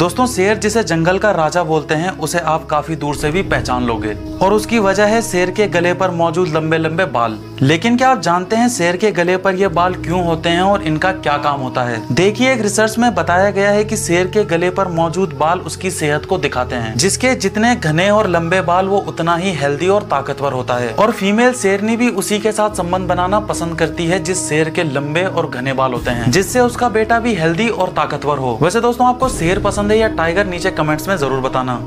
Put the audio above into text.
दोस्तों, शेर जिसे जंगल का राजा बोलते हैं, उसे आप काफ़ी दूर से भी पहचान लोगे। और उसकी वजह है, शेर के गले पर मौजूद लंबे लंबे बाल। लेकिन क्या आप जानते हैं, शेर के गले पर ये बाल क्यों होते हैं और इनका क्या काम होता है? देखिए, एक रिसर्च में बताया गया है कि शेर के गले पर मौजूद बाल उसकी सेहत को दिखाते हैं, जिसके जितने घने और लंबे बाल, वो उतना ही हेल्दी और ताकतवर होता है। और फीमेल शेरनी भी उसी के साथ संबंध बनाना पसंद करती है, जिस शेर के लंबे और घने बाल होते हैं, जिससे उसका बेटा भी हेल्दी और ताकतवर हो। वैसे दोस्तों, आपको शेर पसंद है या टाइगर नीचे कमेंट्स में ज़रूर बताना।